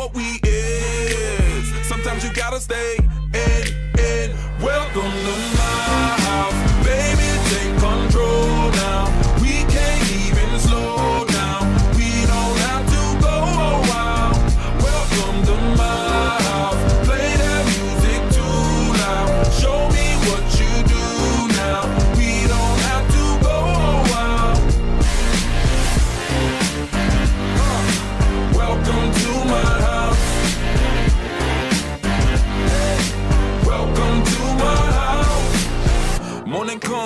What we is. Sometimes you gotta stay in, in. Welcome to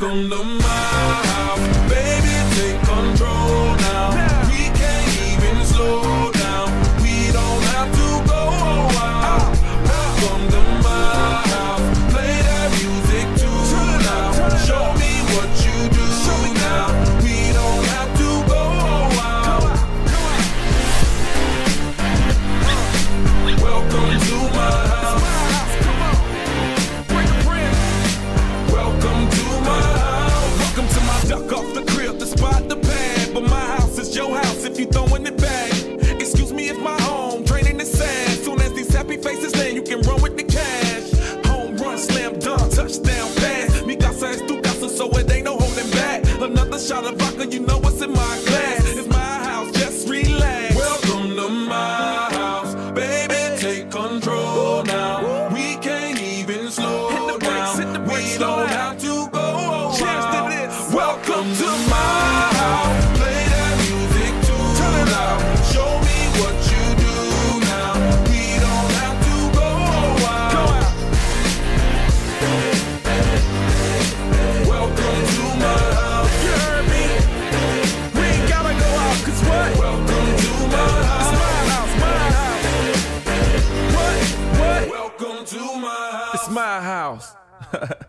Welcome to throwing it back. Excuse me if my home draining the sand. Soon as these happy faces land, you can run with the cash. Home run, slam dunk, touchdown pass. Mi casa es tu casa, so it ain't no holding back. Another shot of vodka, you know what's in my glass. My house.